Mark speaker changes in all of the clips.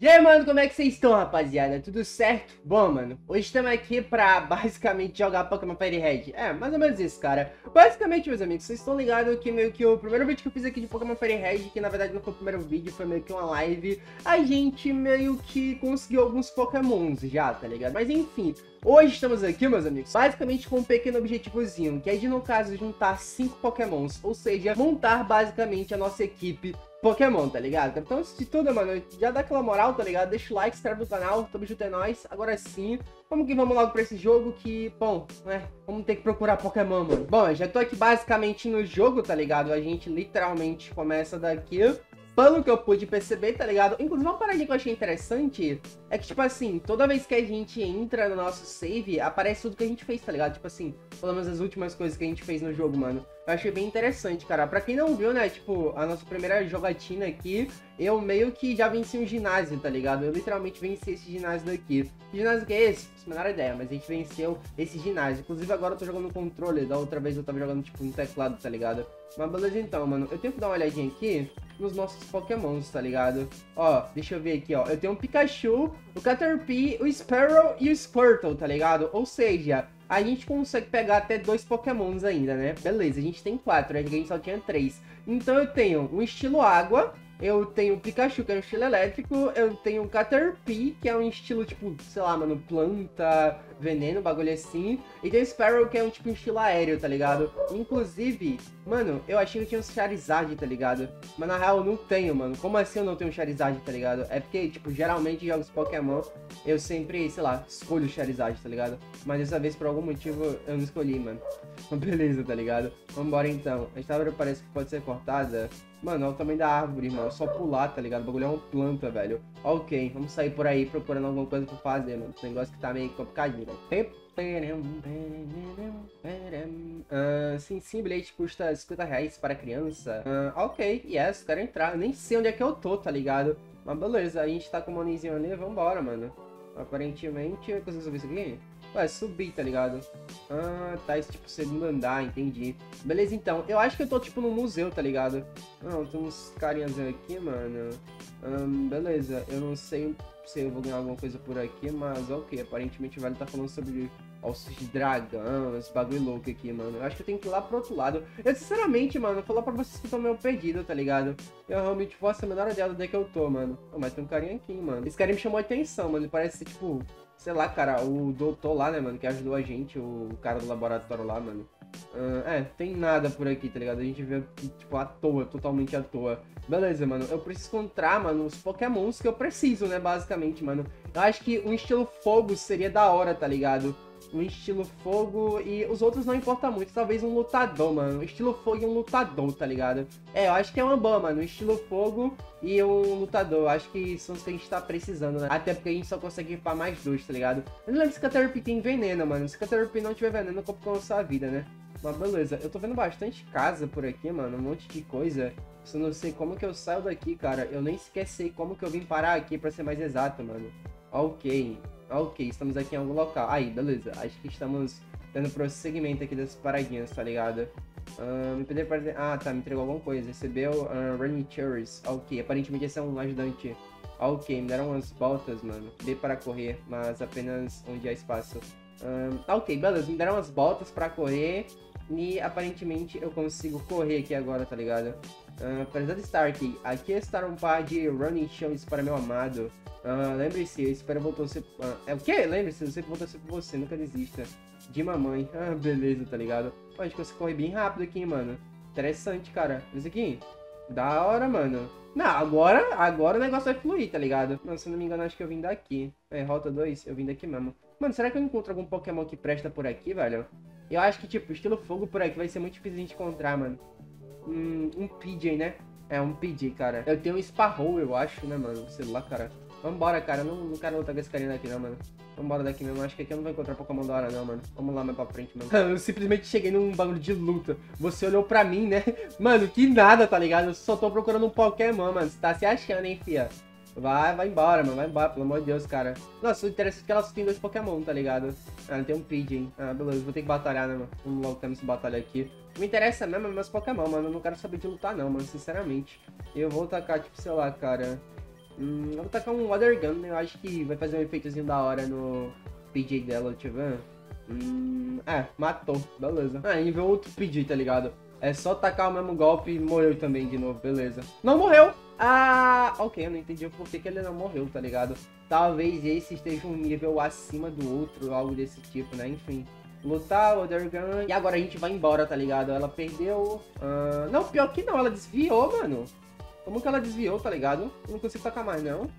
Speaker 1: E aí, mano, como é que vocês estão, rapaziada? Tudo certo? Bom, mano, hoje estamos aqui pra basicamente jogar Pokémon Fire Red. É, mais ou menos isso, cara. Basicamente, meus amigos, vocês estão ligados que meio que o primeiro vídeo que eu fiz aqui de Pokémon Fire Red, que na verdade não foi o primeiro vídeo, foi meio que uma live, a gente meio que conseguiu alguns Pokémons já, tá ligado? Mas enfim, Hoje estamos aqui, meus amigos, basicamente com um pequeno objetivozinho, que é de, no caso, juntar 5 pokémons, ou seja, montar basicamente a nossa equipe Pokémon, tá ligado? Então, antes de tudo, mano, já dá aquela moral, tá ligado? Deixa o like, se inscreve no canal, tamo junto é nóis. Agora sim, vamos que vamos logo pra esse jogo que, bom, né, vamos ter que procurar Pokémon, mano. Bom, eu já tô aqui basicamente no jogo, tá ligado? A gente literalmente começa daqui pelo que eu pude perceber, tá ligado? Inclusive, uma paradinha que eu achei interessante é que, tipo assim, toda vez que a gente entra no nosso save, aparece tudo que a gente fez, tá ligado? Tipo assim, pelo menos as últimas coisas que a gente fez no jogo, mano. Eu achei bem interessante, cara. Pra quem não viu, né, tipo, a nossa primeira jogatina aqui, eu meio que já venci um ginásio, tá ligado? Eu literalmente venci esse ginásio daqui. Que ginásio que é esse? Não menor ideia, mas a gente venceu esse ginásio. Inclusive, agora eu tô jogando no controle, da outra vez eu tava jogando, tipo, no teclado, tá ligado? Mas beleza então, mano. Eu tenho que dar uma olhadinha aqui nos nossos pokémons, tá ligado? Ó, deixa eu ver aqui, ó. Eu tenho um Pikachu, o Caterpie, o Sparrow e o Squirtle, tá ligado? Ou seja, a gente consegue pegar até dois pokémons ainda, né? Beleza, a gente tem quatro, a gente só tinha três. Então eu tenho um estilo água, eu tenho o Pikachu, que é um estilo elétrico, eu tenho o Caterpie, que é um estilo, tipo, sei lá, mano, planta, veneno, bagulho assim. E tem o Sparrow, que é um tipo um estilo aéreo, tá ligado? Inclusive, mano, eu achei que eu tinha um Charizard, tá ligado? Mas na real eu não tenho, mano. Como assim eu não tenho um Charizard, tá ligado? É porque, tipo, geralmente jogos Pokémon, eu sempre, sei lá, escolho Charizard, tá ligado? Mas dessa vez, por algum motivo, eu não escolhi, mano. Beleza, tá ligado? Vambora então. A árvore parece que pode ser cortada. Mano, olha o tamanho da árvore, irmão. É só pular, tá ligado? O bagulho é uma planta, velho. Ok, vamos sair por aí procurando alguma coisa pra fazer, mano. Esse negócio que tá meio complicadinho, velho. Uh, sim, sim, bilhete custa 50 reais para criança. Uh, ok, yes, quero entrar. Nem sei onde é que eu tô, tá ligado? Mas beleza, a gente tá com o monizinho ali, vambora, mano. Aparentemente, eu consigo subir isso aqui? Ué, subir, tá ligado? Ah, tá, esse tipo segundo andar, entendi. Beleza, então. Eu acho que eu tô, tipo, no museu, tá ligado? Não, tem uns carinhas aqui, mano. Beleza, eu não sei se eu vou ganhar alguma coisa por aqui, mas ok. Aparentemente o velho tá falando sobre ossos de dragão, esse bagulho louco aqui, mano. Eu acho que eu tenho que ir lá pro outro lado. Eu, sinceramente, mano, falar pra vocês que estão meio perdido, tá ligado? Eu realmente faço a menor ideia é que eu tô, mano. Oh, mas tem um carinha aqui, mano. Esse carinha me chamou a atenção, mano. Ele parece ser, tipo, sei lá, cara, o doutor lá, né, mano, que ajudou a gente, o cara do laboratório lá, mano. Uh, é, tem nada por aqui, tá ligado? A gente vê, tipo, à toa, totalmente à toa. Beleza, mano, eu preciso encontrar, mano, os pokémons que eu preciso, né, basicamente, mano. Eu acho que um estilo fogo seria da hora, tá ligado? Um estilo fogo e os outros não importa muito. Talvez um lutador, mano. Um estilo fogo e um lutador, tá ligado? É, eu acho que é uma boa, mano. Um estilo fogo e um lutador. Acho que são os que a gente tá precisando, né? Até porque a gente só consegue equipar mais dois, tá ligado? Eu não lembro se Caterpie tem veneno, mano. Se Caterpie não tiver veneno, complica a sua vida, né? Mas beleza, eu tô vendo bastante casa por aqui, mano. Um monte de coisa. Eu não sei como que eu saio daqui, cara. Eu nem sei como que eu vim parar aqui, pra ser mais exato, mano. Ok. Ok, estamos aqui em algum local. Aí, beleza. Acho que estamos dando prosseguimento aqui das paradinhas, tá ligado? Uh, me. Ah, tá, me entregou alguma coisa. Recebeu uh, Cherries. Ok, aparentemente esse é um ajudante. Ok, me deram umas botas, mano. Dei para correr, mas apenas onde há espaço. Ok, beleza. Me deram umas botas para correr. E aparentemente eu consigo correr aqui agora, tá ligado? Uh, Presidente Stark, aqui está um par de running shows para meu amado. Uh, Lembre-se, eu espero voltou a ser. Uh, é o quê? Lembre-se, eu sempre voltou a ser por você, nunca desista. De mamãe. Ah, beleza, tá ligado? Pô, acho que você corre bem rápido aqui, mano. Interessante, cara. Isso aqui. Da hora, mano. Não, agora, agora o negócio vai fluir, tá ligado? Não, se não me engano, acho que eu vim daqui. É, rota 2, eu vim daqui mesmo. Mano, será que eu encontro algum Pokémon que presta por aqui, velho? Eu acho que, tipo, estilo fogo por aqui vai ser muito difícil gente encontrar, mano. Hum, um PJ, né? É, um PJ, cara. Eu tenho um Sparrow, eu acho, né, mano? Sei lá, cara. Vambora, cara. Não, não quero lutar com esse carinha daqui, não, mano. Vambora daqui mesmo. Acho que aqui eu não vou encontrar Pokémon da hora, não, mano. Vamos lá mais pra frente, mano. eu simplesmente cheguei num bagulho de luta. Você olhou pra mim, né? Mano, que nada, tá ligado? Eu só tô procurando um Pokémon, mano. Você tá se achando, hein, fia? Vai, vai embora, mano. Vai embora, pelo amor de Deus, cara. Nossa, o interessante é que ela só tem dois Pokémon, tá ligado? Ah, tem um Pidgey. Ah, beleza. Vou ter que batalhar, né, mano? Vamos logo essa batalha aqui. Me interessa mesmo meus Pokémon, mano. Eu não quero saber de lutar, não, mano. Sinceramente. Eu vou tacar, tipo, sei lá, cara. Hum, eu vou tacar um Water Gun, né? Eu acho que vai fazer um efeitozinho da hora no PJ dela, deixa eu. Hum, é, matou, beleza. Ah, nível outro PJ, tá ligado? É só tacar o mesmo golpe e morreu também de novo, beleza. Não morreu! Ah, ok, eu não entendi por que, que ele não morreu, tá ligado? Talvez esse esteja um nível acima do outro, algo desse tipo, né? Enfim. Lutar, o Gun. E agora a gente vai embora, tá ligado? Ela perdeu. Uh... Não, pior que não, ela desviou, mano. Como que ela desviou, tá ligado? Eu não consigo tacar mais, não.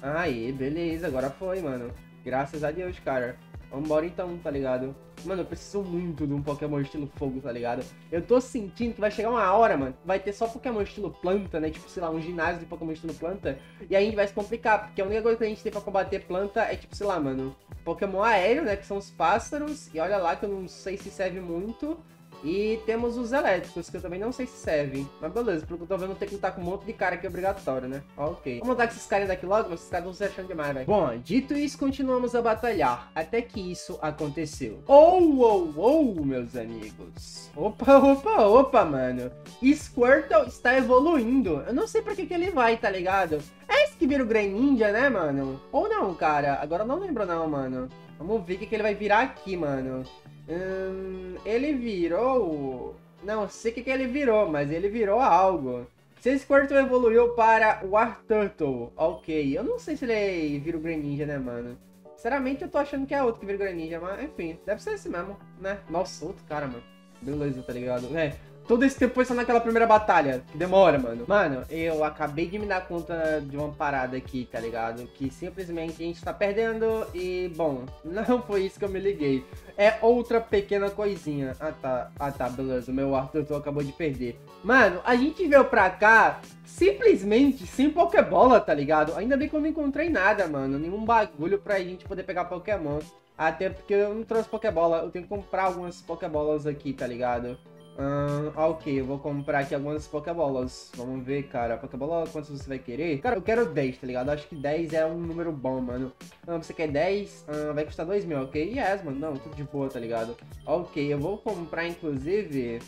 Speaker 1: Aí, beleza, agora foi, mano. Graças a Deus, cara. Vambora então, tá ligado? Mano, eu preciso muito de um Pokémon estilo fogo, tá ligado? Eu tô sentindo que vai chegar uma hora, mano, vai ter só Pokémon estilo planta, né? Tipo, sei lá, um ginásio de Pokémon estilo planta. E aí a gente vai se complicar, porque a única coisa que a gente tem pra combater planta é, tipo, sei lá, mano, Pokémon aéreo, né? Que são os pássaros. E olha lá que eu não sei se serve muito. E temos os elétricos, que eu também não sei se servem. Mas beleza, pelo que eu tô vendo, tem que lutar com um monte de cara aqui obrigatório, né? Ok. Vamos com esses caras daqui logo, esses caras vão se achando demais, velho. Bom, dito isso, continuamos a batalhar. Até que isso aconteceu. Oh, oh, oh, meus amigos. Opa, opa, opa, mano. Squirtle está evoluindo. Eu não sei pra que, que ele vai, tá ligado? É esse que vira o Greninja, né, mano? Ou não, cara? Agora eu não lembro não, mano. Vamos ver o que, que ele vai virar aqui, mano. Hum, ele virou... Não sei o que, que ele virou, mas ele virou algo. Squirtle evoluiu para o Arturtle, ok. Eu não sei se ele vira o Greninja, né, mano? Sinceramente, eu tô achando que é outro que vira o Greninja, mas enfim, deve ser esse mesmo, né? Nossa, outro cara, mano. Beleza, tá ligado? É, todo esse tempo foi só naquela primeira batalha, que demora, mano. Mano, eu acabei de me dar conta de uma parada aqui, tá ligado? Que simplesmente a gente tá perdendo e, bom, não foi isso que eu me liguei. É outra pequena coisinha. Ah, tá. Ah, tá, beleza. O meu Arthur acabou de perder. Mano, a gente veio pra cá simplesmente sem Pokébola, tá ligado? Ainda bem que eu não encontrei nada, mano. Nenhum bagulho pra gente poder pegar Pokémon. Até porque eu não trouxe Pokébola. Eu tenho que comprar algumas Pokébolas aqui, tá ligado? Uh, ok, eu vou comprar aqui algumas Pokébolas. Vamos ver, cara. Pokébola, quantas você vai querer? Cara, eu quero 10, tá ligado? Acho que 10 é um número bom, mano. Uh, você quer 10? Uh, vai custar 2 mil, ok? Yes, mano. Não, tudo de boa, tá ligado? Ok, eu vou comprar, inclusive...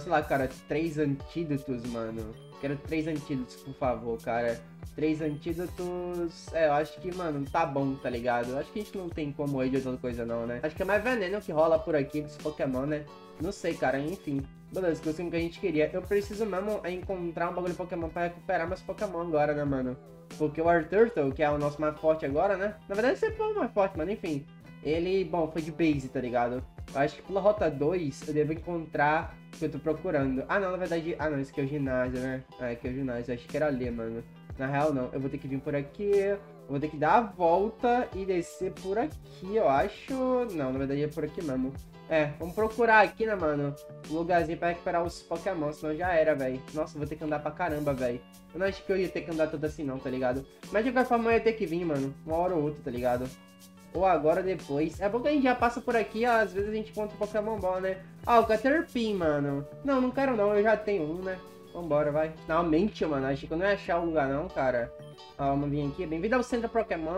Speaker 1: Sei lá, cara, 3 antídotos, mano. Quero 3 antídotos, por favor, cara. 3 antídotos... É, eu acho que, mano, tá bom, tá ligado? Eu acho que a gente não tem como ir de outra coisa, não, né? Acho que é mais veneno que rola por aqui dos Pokémon, né? Não sei, cara, enfim. Beleza, conseguimos o que a gente queria. Eu preciso mesmo encontrar um bagulho de Pokémon pra recuperar meus Pokémon agora, né, mano? Porque o Arturtle, que é o nosso mais forte agora, né? Na verdade, sempre foi o mais forte, mas enfim. Ele, bom, foi de base, tá ligado? Eu acho que pela rota 2 eu devo encontrar o que eu tô procurando. Ah, não, na verdade... Ah, não, esse aqui é o ginásio, né? Ah, aqui é o ginásio. Eu acho que era ali, mano. Na real, não. Eu vou ter que vir por aqui. Eu vou ter que dar a volta e descer por aqui, eu acho. Não, na verdade é por aqui mesmo. É, vamos procurar aqui, né, mano? Um lugarzinho pra recuperar os Pokémon, senão já era, velho. Nossa, vou ter que andar pra caramba, velho. Eu não acho que eu ia ter que andar tudo assim, não, tá ligado? Mas de qualquer forma eu ia ter que vir, mano. Uma hora ou outra, tá ligado? Ou agora depois. É bom que a gente já passa por aqui, às vezes a gente encontra Pokémon bom, né? Ah, o Caterpie, mano. Não, não quero não, eu já tenho um, né? Vambora, vai. Finalmente, mano. Achei que eu não ia achar o lugar, não, cara. Ó, vamos vir aqui. Bem-vindo ao centro Pokémon.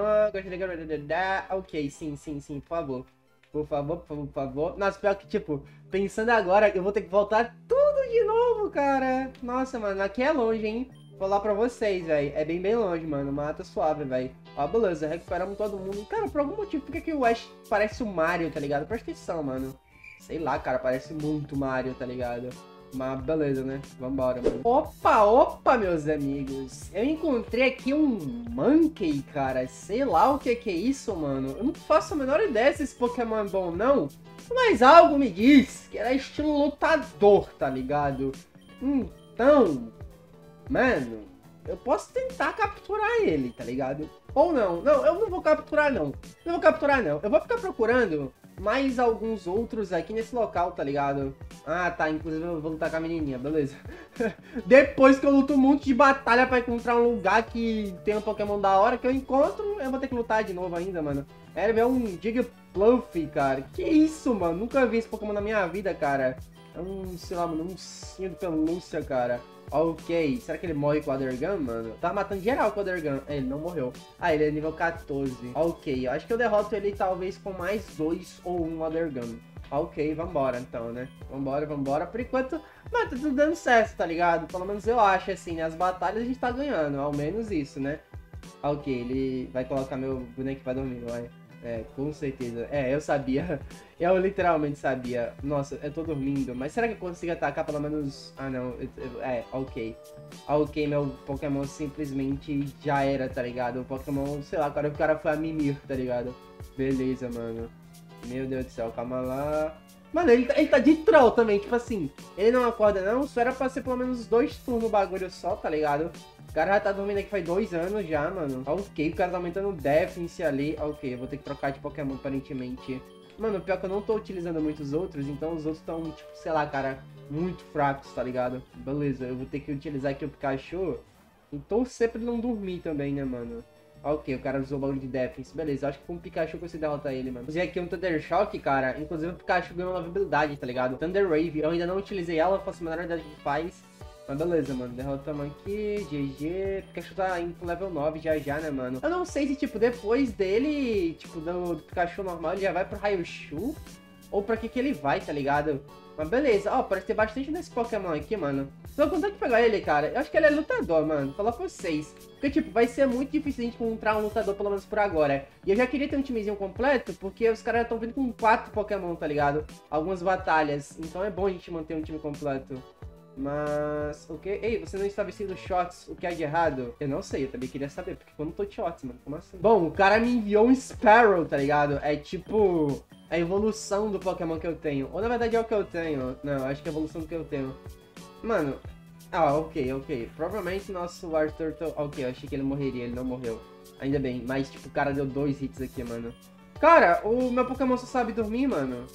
Speaker 1: Ok, sim, sim, sim, por favor. Por favor, por favor, por favor. Nossa, pior que, tipo, pensando agora, eu vou ter que voltar tudo de novo, cara. Nossa, mano, aqui é longe, hein? Falar pra vocês, velho. É bem, bem longe, mano. Mata suave, velho. Ó, beleza. Recuperamos todo mundo. Cara, por algum motivo, por que, que o Ash parece o Mario, tá ligado? Presta atenção, mano. Sei lá, cara. Parece muito Mario, tá ligado? Mas beleza, né? Vambora, mano. Opa, opa, meus amigos. Eu encontrei aqui um Monkey, cara. Sei lá o que, que é isso, mano. Eu não faço a menor ideia se esse Pokémon é bom não. Mas algo me diz que era estilo lutador, tá ligado? Então, mano, eu posso tentar capturar ele, tá ligado? Ou não. Não, eu não vou capturar, não. Não vou capturar, não. Eu vou ficar procurando mais alguns outros aqui nesse local, tá ligado? Ah, tá. Inclusive eu vou lutar com a menininha, beleza. Depois que eu luto um monte de batalha pra encontrar um lugar que tem um Pokémon da hora que eu encontro, eu vou ter que lutar de novo ainda, mano. Era ver um Jigglypuff, cara. Que isso, mano? Nunca vi esse Pokémon na minha vida, cara. É um, sei lá, mano, um ursinho de pelúcia, cara. Ok, será que ele morre com o Adergun, mano? Tá matando geral com o Adergun. É, ele não morreu. Ah, ele é nível 14. Ok, eu acho que eu derroto ele talvez com mais dois ou um Adergun. Ok, vambora então, né? Vambora, vambora. Por enquanto, mano, tá tudo dando certo, tá ligado? Pelo menos eu acho, assim, né? As batalhas a gente tá ganhando, ao menos isso, né? Ok, ele vai colocar meu boneco pra dormir, vai. É, com certeza. É, eu sabia. Eu literalmente sabia. Nossa, eu tô dormindo. Mas será que eu consigo atacar pelo menos... Ah, não. É, ok. Ok, meu Pokémon simplesmente já era, tá ligado? O Pokémon, sei lá, agora o cara foi a mimir, tá ligado? Beleza, mano. Meu Deus do céu, calma lá. Mano, ele, tá, ele tá de troll também, tipo assim. Ele não acorda não, só era pra ser pelo menos dois turnos o bagulho só, tá ligado? O cara já tá dormindo aqui faz dois anos já, mano. Ok, o cara tá aumentando o ali. Ok, eu vou ter que trocar de Pokémon aparentemente. Mano, pior que eu não tô utilizando muitos outros, então os outros estão, tipo, sei lá, cara, muito fracos, tá ligado? Beleza, eu vou ter que utilizar aqui o Pikachu e pra ele não dormir também, né, mano? Ok, o cara usou o bagulho de defense. Beleza, acho que com o Pikachu eu consigo derrotar ele, mano. Usei aqui um Thunder Shock, cara. Inclusive o Pikachu ganhou uma nova habilidade, tá ligado? Thunder Wave. Eu ainda não utilizei ela, faço a menor ideia do que faz. Mas beleza, mano. Derrotamos aqui. GG. Pikachu tá indo pro level 9 já já, né, mano? Eu não sei se, tipo, depois dele, tipo, do, do Pikachu normal, ele já vai pro Raichu. Ou pra que que ele vai, tá ligado? Mas beleza, ó, parece ter bastante desse Pokémon aqui, mano. Tô com vontade de pegar ele, cara. Eu acho que ele é lutador, mano. Falar pra vocês. Porque, tipo, vai ser muito difícil a gente encontrar um lutador, pelo menos por agora. E eu já queria ter um timezinho completo, porque os caras estão vindo com quatro Pokémon, tá ligado? Algumas batalhas. Então é bom a gente manter um time completo. Mas, o que? Ei, você não está vestindo shorts, o que é de errado? Eu não sei, eu também queria saber, porque eu não tô de shorts, mano, como assim? Bom, o cara me enviou um Sparrow, tá ligado? É tipo, a evolução do Pokémon que eu tenho. Ou na verdade é o que eu tenho. Não, acho que é a evolução do que eu tenho. Mano, ah, ok, ok. Provavelmente nosso War Turtle... Ok, eu achei que ele morreria, ele não morreu. Ainda bem, mas tipo, o cara deu dois hits aqui, mano. Cara, o meu Pokémon só sabe dormir, mano.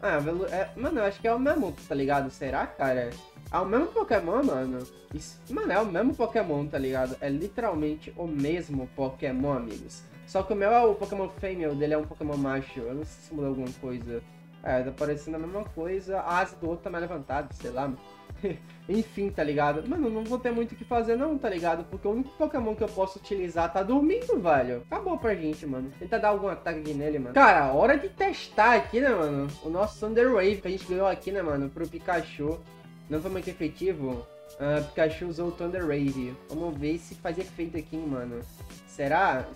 Speaker 1: Ah, é, mano, eu acho que é o mesmo, tá ligado? Será, cara? É o mesmo Pokémon, mano? Isso, mano, é o mesmo Pokémon, tá ligado? É literalmente o mesmo Pokémon, amigos. Só que o meu é o Pokémon Female, dele é um Pokémon macho. Eu não sei se mudou alguma coisa. É, tá parecendo a mesma coisa. A asa do outro tá mais levantada, sei lá. Enfim, tá ligado? Mano, não vou ter muito o que fazer não, tá ligado? Porque o único Pokémon que eu posso utilizar tá dormindo, velho. Acabou pra gente, mano. Tentar dar algum ataque aqui nele, mano. Cara, hora de testar aqui, né, mano? O nosso Thunder Wave que a gente ganhou aqui, né, mano? Pro Pikachu. Não foi muito efetivo. Uh, Pikachu usou o Thunder Wave. Vamos ver se faz efeito aqui, mano. Será?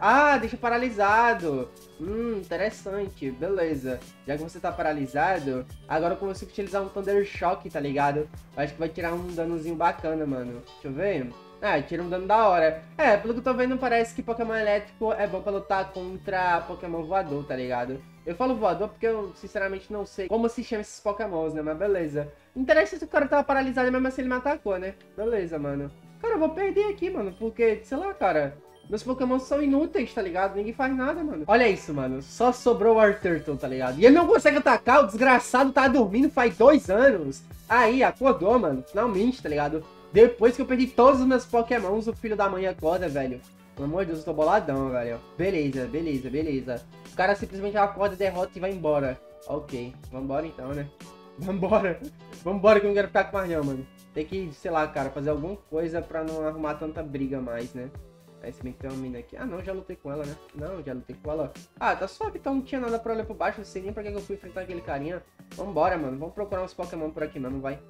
Speaker 1: Ah, deixa paralisado. Hum, interessante. Beleza. Já que você tá paralisado, agora eu consigo utilizar um Thunder Shock, tá ligado? Acho que vai tirar um danozinho bacana, mano. Deixa eu ver. Ah, tira um dano da hora. É, pelo que eu tô vendo, parece que Pokémon elétrico é bom pra lutar contra Pokémon voador, tá ligado? Eu falo voador porque eu, sinceramente, não sei como se chama esses Pokémons, né? Mas beleza. Interessante se o cara tava paralisado mesmo assim ele me atacou, né? Beleza, mano. Cara, eu vou perder aqui, mano, porque, sei lá, cara... Meus Pokémon são inúteis, tá ligado? Ninguém faz nada, mano. Olha isso, mano. Só sobrou o Arturtle, tá ligado? E ele não consegue atacar, o desgraçado tá dormindo faz dois anos. Aí, acordou, mano. Finalmente, tá ligado? Depois que eu perdi todos os meus pokémons, o filho da mãe acorda, velho. Pelo amor de Deus, eu tô boladão, velho. Beleza, beleza, beleza. O cara simplesmente acorda, derrota e vai embora. Ok, vambora então, né? Vambora. Vambora que eu não quero ficar com mais não, mano. Tem que, sei lá, cara, fazer alguma coisa pra não arrumar tanta briga mais, né? Aí se bem que tem uma mina aqui. Ah, não, já lutei com ela, né? Não, já lutei com ela. Ah, tá suave, então não tinha nada pra olhar por baixo. Não sei nem pra que eu fui enfrentar aquele carinha. Vambora, mano. Vamos procurar uns Pokémon por aqui mesmo, vai.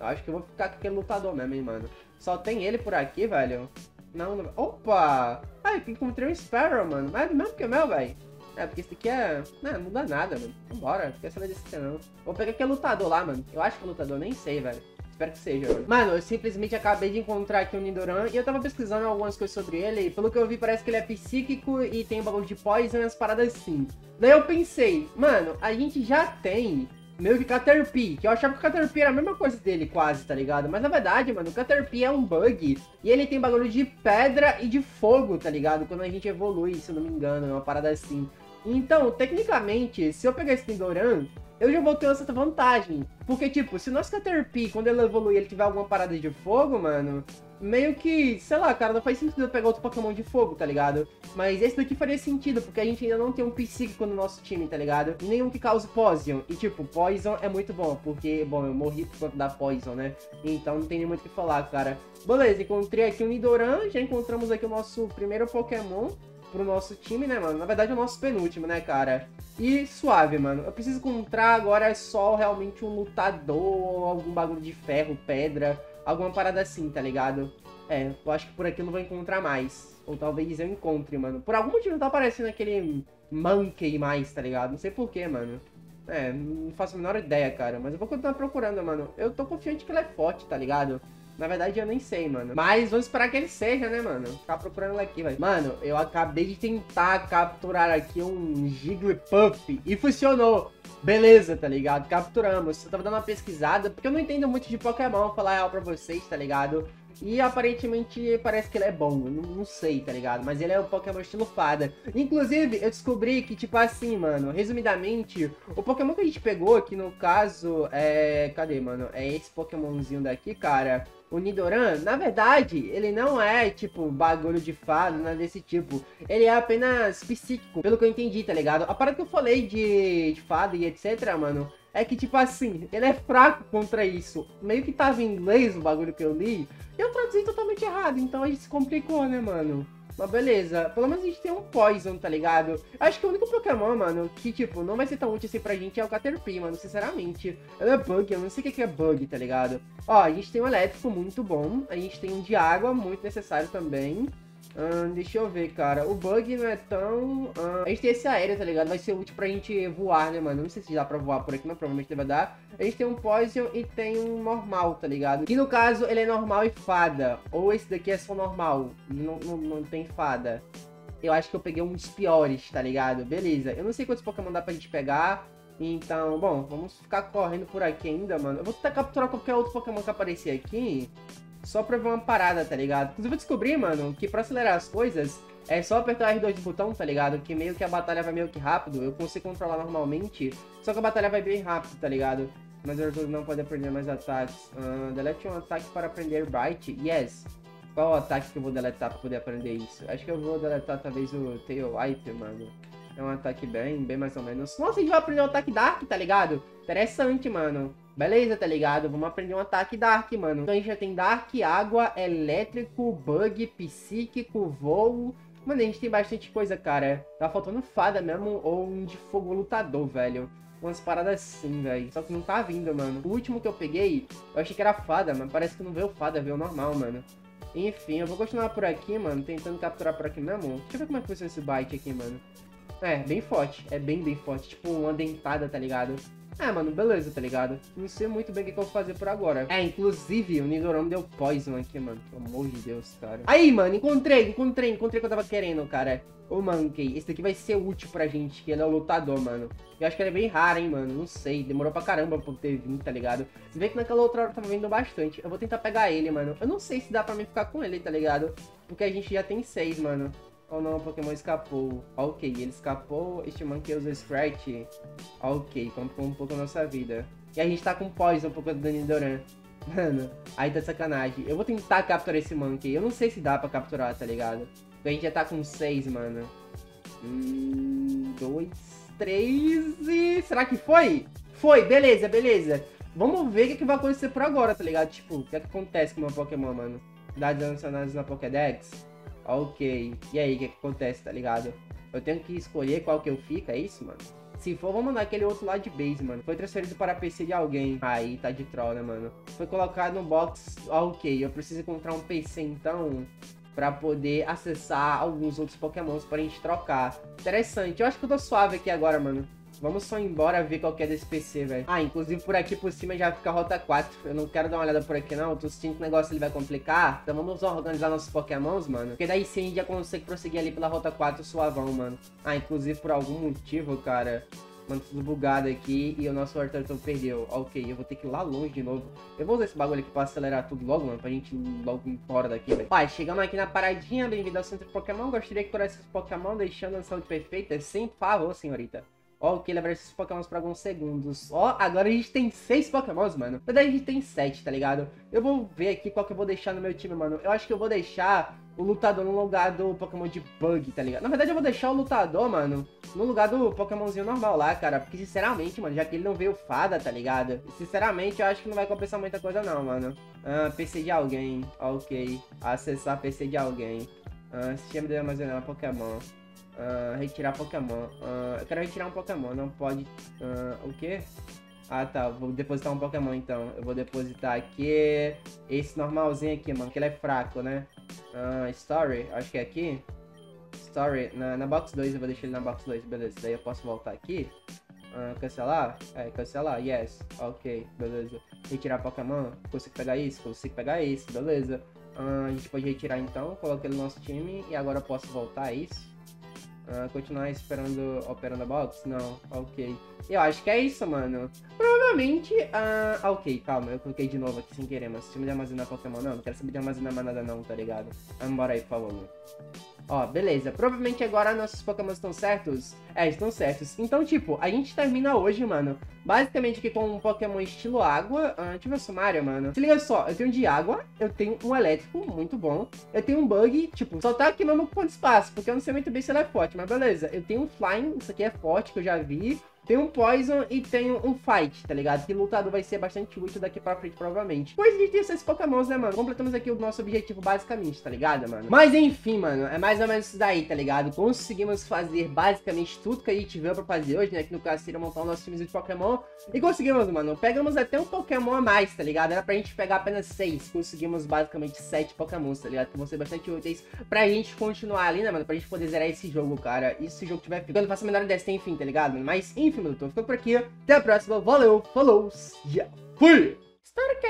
Speaker 1: Eu acho que eu vou ficar com aquele lutador mesmo, hein, mano. Só tem ele por aqui, velho. Não, não... Opa! Ai, encontrei um Sparrow, mano. Mas é mesmo que o meu, velho. É, porque esse aqui é... Não, não dá nada, mano. Vambora, quer saber desse não. Vou pegar aquele lutador lá, mano. Eu acho que é lutador, nem sei, velho. Espero que seja, mano. Mano, eu simplesmente acabei de encontrar aqui o Nidoran e eu tava pesquisando algumas coisas sobre ele. E pelo que eu vi, parece que ele é psíquico e tem um bagulho de poison e as paradas assim. Daí eu pensei, mano, a gente já tem meio que Caterpie, que eu achava que o Caterpie era a mesma coisa dele, quase, tá ligado? Mas na verdade, mano, o Caterpie é um bug e ele tem bagulho de pedra e de fogo, tá ligado? Quando a gente evolui, se eu não me engano, é uma parada assim. Então, tecnicamente, se eu pegar esse Nidoran, eu já vou ter uma certa vantagem. Porque, tipo, se o nosso Caterpie, quando ele evoluir, ele tiver alguma parada de fogo, mano, meio que, sei lá, cara, não faz sentido pegar outro Pokémon de fogo, tá ligado? Mas esse daqui faria sentido, porque a gente ainda não tem um psíquico no nosso time, tá ligado? Nenhum que cause Poison. E, tipo, Poison é muito bom, porque, bom, eu morri por conta da Poison, né? Então não tem nem muito o que falar, cara. Beleza, encontrei aqui o Nidoran, já encontramos aqui o nosso primeiro Pokémon pro nosso time, né, mano? Na verdade, é o nosso penúltimo, né, cara? E suave, mano. Eu preciso encontrar agora é só realmente um lutador, algum bagulho de ferro, pedra, alguma parada assim, tá ligado? É, eu acho que por aqui eu não vou encontrar mais. Ou talvez eu encontre, mano. Por algum motivo não tá aparecendo aquele Monkey mais, tá ligado? Não sei porquê, mano. É, não faço a menor ideia, cara. Mas eu vou continuar procurando, mano. Eu tô confiante que ele é forte, tá ligado? Na verdade, eu nem sei, mano. Mas vamos esperar que ele seja, né, mano? Ficar procurando ele aqui, velho. Mano, eu acabei de tentar capturar aqui um Jigglypuff e funcionou. Beleza, tá ligado? Capturamos. Eu tava dando uma pesquisada, porque eu não entendo muito de Pokémon, falar real pra vocês, tá ligado? E aparentemente parece que ele é bom, não, não, sei, tá ligado? Mas ele é um Pokémon estilo fada. Inclusive, eu descobri que, tipo assim, mano, resumidamente, o Pokémon que a gente pegou aqui no caso é. Cadê, mano? É esse Pokémonzinho daqui, cara o Nidoran, na verdade, ele não é, tipo, bagulho de fada, nada desse tipo. Ele é apenas psíquico, pelo que eu entendi, tá ligado? A parada que eu falei de, de fada e etc, mano, é que, tipo assim, ele é fraco contra isso. Meio que tava em inglês o bagulho que eu li, e eu traduzi totalmente errado, então a gente se complicou, né, mano? Mas beleza, pelo menos a gente tem um Poison, tá ligado? Acho que o único Pokémon, mano, que, tipo, não vai ser tão útil assim pra gente é o Caterpie, mano, sinceramente. Ele é Bug, eu não sei o que é Bug, tá ligado? Ó, a gente tem um elétrico muito bom, a gente tem um de água muito necessário também. Hum, deixa eu ver, cara. O bug não é tão. Hum, a gente tem esse aéreo, tá ligado? Vai ser útil pra gente voar, né, mano? Não sei se dá pra voar por aqui, mas provavelmente deve dar. A gente tem um Poison e tem um normal, tá ligado? Que no caso ele é normal e fada. Ou esse daqui é só normal. Não, não, não tem fada. Eu acho que eu peguei um dos piores, tá ligado? Beleza. Eu não sei quantos Pokémon dá pra gente pegar. Então, bom, vamos ficar correndo por aqui ainda, mano. Eu vou tentar capturar qualquer outro Pokémon que aparecer aqui só pra ver uma parada, tá ligado? Inclusive eu descobri, mano, que pra acelerar as coisas é só apertar R2 de botão, tá ligado? Que meio que a batalha vai meio que rápido, eu consigo controlar normalmente, só que a batalha vai bem rápido, tá ligado? Mas eu não pode aprender mais ataques. Uh, delete um ataque para aprender Bite. Yes. Qual o ataque que eu vou deletar pra poder aprender isso? Acho que eu vou deletar talvez o Tail mano. É um ataque bem, bem mais ou menos. Nossa, a gente vai aprender o ataque Dark, tá ligado? Interessante, mano. Beleza, tá ligado? Vamos aprender um ataque Dark, mano. Então a gente já tem Dark, Água, Elétrico, Bug, Psíquico, Voo. Mano, a gente tem bastante coisa, cara. Tá faltando Fada mesmo ou um de Fogo Lutador, velho. Umas paradas assim, velho. Só que não tá vindo, mano. O último que eu peguei, eu achei que era Fada, mas parece que não veio Fada, veio normal, mano. Enfim, eu vou continuar por aqui, mano, tentando capturar por aqui mesmo. Deixa eu ver como é que funciona esse bite aqui, mano. É, bem forte. É bem, bem forte. Tipo, uma dentada, tá ligado? É, mano, beleza, tá ligado? Não sei muito bem o que, eu vou fazer por agora. É, inclusive, o Nidoran deu poison aqui, mano. Pelo amor de Deus, cara. Aí, mano, encontrei, encontrei, encontrei o que eu tava querendo, cara. O Monkey. Esse daqui vai ser útil pra gente, que ele é o lutador, mano. Eu acho que ele é bem raro, hein, mano. Não sei. Demorou pra caramba pra ter vindo, tá ligado? Você vê que naquela outra hora tava vindo bastante. Eu vou tentar pegar ele, mano. Eu não sei se dá pra mim ficar com ele, tá ligado? Porque a gente já tem seis, mano. Ou não, o Pokémon escapou. Ok, ele escapou. Este Monkey usa Sprite. Ok, complicou um pouco a nossa vida. E a gente tá com Poison por conta do Nidoran. Mano, aí tá sacanagem. Eu vou tentar capturar esse Monkey. Eu não sei se dá pra capturar, tá ligado? Porque a gente já tá com seis, mano. Um, dois, três e... Será que foi? Foi, beleza, beleza. Vamos ver o que, que vai acontecer por agora, tá ligado? Tipo, o que, é que acontece com o meu Pokémon, mano? Dados adicionados na Pokédex. Ok. E aí, o que, que acontece, tá ligado? Eu tenho que escolher qual que eu fico, é isso, mano? Se for, vamos mandar aquele outro lá de base, mano. Foi transferido para PC de alguém. Aí, tá de troll, né, mano? Foi colocado no box. Ok, eu preciso encontrar um PC, então, pra poder acessar alguns outros pokémons pra gente trocar. Interessante. Eu acho que eu tô suave aqui agora, mano. Vamos só embora ver qual que é desse PC, velho. Ah, inclusive por aqui por cima já fica a rota 4. Eu não quero dar uma olhada por aqui, não. Eu tô sentindo que o negócio ele vai complicar. Então vamos organizar nossos pokémons, mano. Porque daí sim a gente já consegue prosseguir ali pela rota 4 suavão, mano. Ah, inclusive por algum motivo, cara... Mano, tudo bugado aqui e o nosso Arthur perdeu. Ok, eu vou ter que ir lá longe de novo. Eu vou usar esse bagulho aqui pra acelerar tudo logo, mano, pra gente ir logo embora daqui, velho. Pai, chegamos aqui na paradinha, bem-vindo ao Centro Pokémon. Gostaria que por esses Pokémon deixando a saúde perfeita. Sem favor, senhorita. Ó, o levar esses pokémons por alguns segundos. Ó, agora a gente tem seis pokémons, mano. Na verdade, a gente tem sete, tá ligado? Eu vou ver aqui qual que eu vou deixar no meu time, mano. Eu acho que eu vou deixar o lutador no lugar do Pokémon de Bug, tá ligado? Na verdade, eu vou deixar o lutador, mano, no lugar do Pokémonzinho normal lá, cara. Porque, sinceramente, mano, já que ele não veio fada, tá ligado? Sinceramente, eu acho que não vai compensar muita coisa, não, mano. Ah, PC de alguém. Ok. Acessar PC de alguém. Ah, sistema de armazenar Pokémon. Uh, retirar Pokémon. Uh, eu quero retirar um Pokémon, não pode. Uh, o quê? Ah, tá. Vou depositar um Pokémon, então. Eu vou depositar aqui esse normalzinho aqui, mano, que ele é fraco, né? Ah, Story, acho que é aqui. Story, na, na box 2, eu vou deixar ele na box 2, beleza. Daí eu posso voltar aqui. Ah, cancelar? É, cancelar, yes. Ok, beleza. Retirar Pokémon, consigo pegar isso? Consigo pegar isso, beleza. Ah, a gente pode retirar então, coloquei no nosso time e agora eu posso voltar a isso. Ah, continuar esperando, operando a box? Não, ok. Eu acho que é isso, mano. Provavelmente, ah, ok, calma, eu coloquei de novo aqui sem querer, mas se me armazenar Pokémon, não, não quero saber de armazenar mais nada não, tá ligado? Vamos embora aí, por favor. Ó, beleza. Provavelmente agora nossos Pokémon estão certos. É, estão certos. Então, tipo, a gente termina hoje, mano. Basicamente aqui com um Pokémon estilo água. Ah, deixa eu ver o mano. Se liga só, eu tenho de água, eu tenho um elétrico, muito bom. Eu tenho um bug, tipo, só tá aqui mesmo com espaço, porque eu não sei muito bem se ele é forte, mas beleza. Eu tenho um Flying, isso aqui é forte, que eu já vi. Tem um Poison e tem um Fight, tá ligado? Que lutador vai ser bastante útil daqui pra frente, provavelmente. Pois a gente tem esses Pokémons, né, mano? Completamos aqui o nosso objetivo basicamente, tá ligado, mano? Mas enfim, mano, é mais ou menos isso daí, tá ligado? Conseguimos fazer basicamente tudo que a gente veio pra fazer hoje, né? Que no caso seria montar o nosso time de Pokémon. E conseguimos, mano. Pegamos até um Pokémon a mais, tá ligado? Era pra gente pegar apenas seis. Conseguimos basicamente sete Pokémons, tá ligado? Que vão ser bastante úteis pra gente continuar ali, né, mano? Pra gente poder zerar esse jogo, cara. E se o jogo tiver ficando, faça a menor ideia se tem tá ligado? Mas enfim, meu doutor, ficou por aqui. Até a próxima. Valeu, falou, já fui! Story